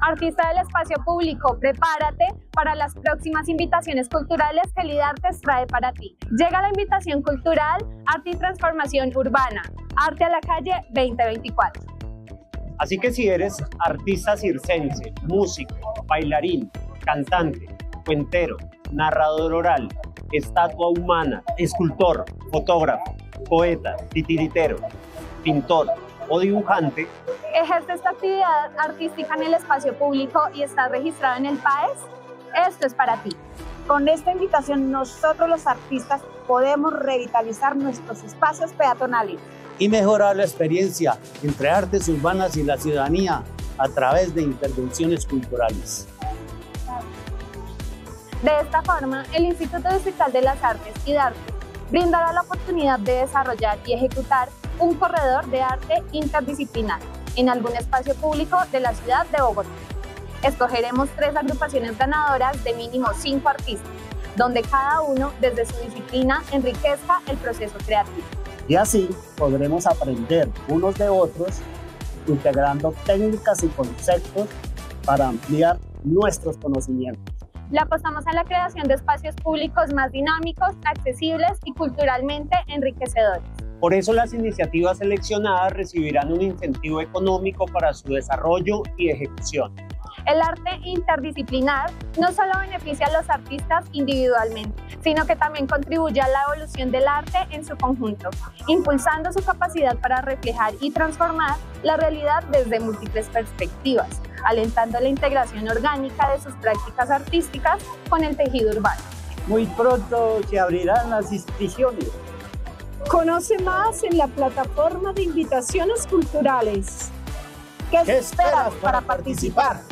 Artista del espacio público, prepárate para las próximas invitaciones culturales que Lidartes trae para ti. Llega la invitación cultural Arte y Transformación Urbana, Arte a la Calle 2024. Así que si eres artista circense, músico, bailarín, cantante, cuentero, narrador oral, estatua humana, escultor, fotógrafo, poeta, titiritero, pintor o dibujante, ejerce esta actividad artística en el espacio público y está registrado en el PAES, esto es para ti. Con esta invitación nosotros los artistas podemos revitalizar nuestros espacios peatonales y mejorar la experiencia entre artes urbanas y la ciudadanía a través de intervenciones culturales. De esta forma, el Instituto Distrital de las Artes y de Artes brindará la oportunidad de desarrollar y ejecutar un corredor de arte interdisciplinar en algún espacio público de la ciudad de Bogotá. Escogeremos tres agrupaciones ganadoras de mínimo cinco artistas, donde cada uno desde su disciplina enriquezca el proceso creativo. Y así podremos aprender unos de otros, integrando técnicas y conceptos para ampliar nuestros conocimientos. Le apostamos a la creación de espacios públicos más dinámicos, accesibles y culturalmente enriquecedores. Por eso las iniciativas seleccionadas recibirán un incentivo económico para su desarrollo y ejecución. El arte interdisciplinar no solo beneficia a los artistas individualmente, sino que también contribuye a la evolución del arte en su conjunto, impulsando su capacidad para reflejar y transformar la realidad desde múltiples perspectivas, alentando la integración orgánica de sus prácticas artísticas con el tejido urbano. Muy pronto se abrirán las inscripciones. Conoce más en la plataforma de invitaciones culturales. ¿Qué, esperas para participar?